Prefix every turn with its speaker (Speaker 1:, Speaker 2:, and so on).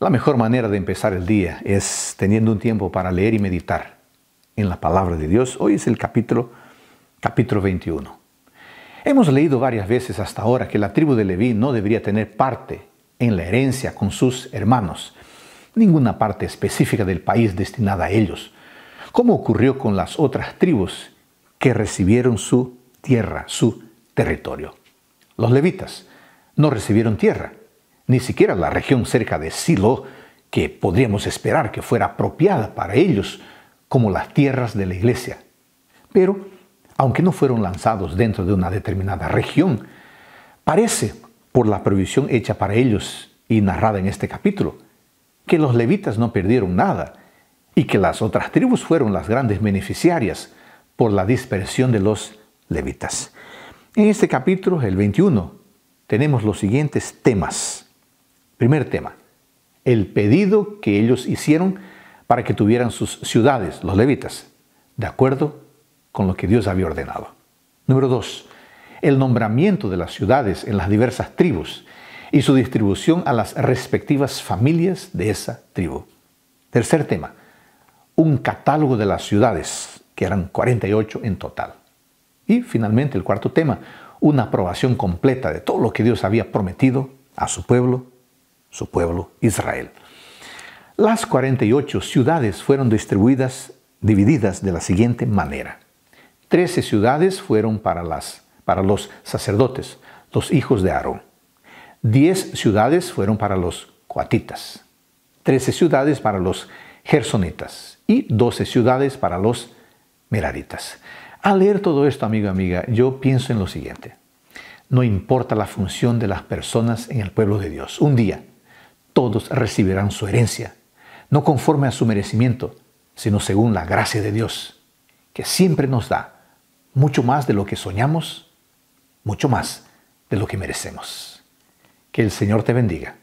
Speaker 1: La mejor manera de empezar el día es teniendo un tiempo para leer y meditar en la palabra de Dios. Hoy es el capítulo, capítulo 21. Hemos leído varias veces hasta ahora que la tribu de Leví no debería tener parte en la herencia con sus hermanos, ninguna parte específica del país destinada a ellos, como ocurrió con las otras tribus que recibieron su tierra, su territorio. Los levitas no recibieron tierra, ni siquiera la región cerca de Silo, que podríamos esperar que fuera apropiada para ellos como las tierras de la iglesia. Pero, aunque no fueron lanzados dentro de una determinada región, parece, por la provisión hecha para ellos y narrada en este capítulo, que los levitas no perdieron nada y que las otras tribus fueron las grandes beneficiarias por la dispersión de los levitas. En este capítulo, el 21, tenemos los siguientes temas. Primer tema, el pedido que ellos hicieron para que tuvieran sus ciudades, los levitas, de acuerdo con lo que Dios había ordenado. Número dos, el nombramiento de las ciudades en las diversas tribus y su distribución a las respectivas familias de esa tribu. Tercer tema, un catálogo de las ciudades, que eran 48 en total. Y finalmente el cuarto tema, una aprobación completa de todo lo que Dios había prometido a su pueblo, su pueblo Israel. Las 48 ciudades fueron distribuidas, divididas de la siguiente manera. Trece ciudades fueron para, las, para los sacerdotes, los hijos de Aarón. Diez ciudades fueron para los coatitas. Trece ciudades para los gersonitas y doce ciudades para los meraritas. Al leer todo esto, amigo amiga, yo pienso en lo siguiente. No importa la función de las personas en el pueblo de Dios. Un día todos recibirán su herencia, no conforme a su merecimiento, sino según la gracia de Dios, que siempre nos da mucho más de lo que soñamos, mucho más de lo que merecemos. Que el Señor te bendiga.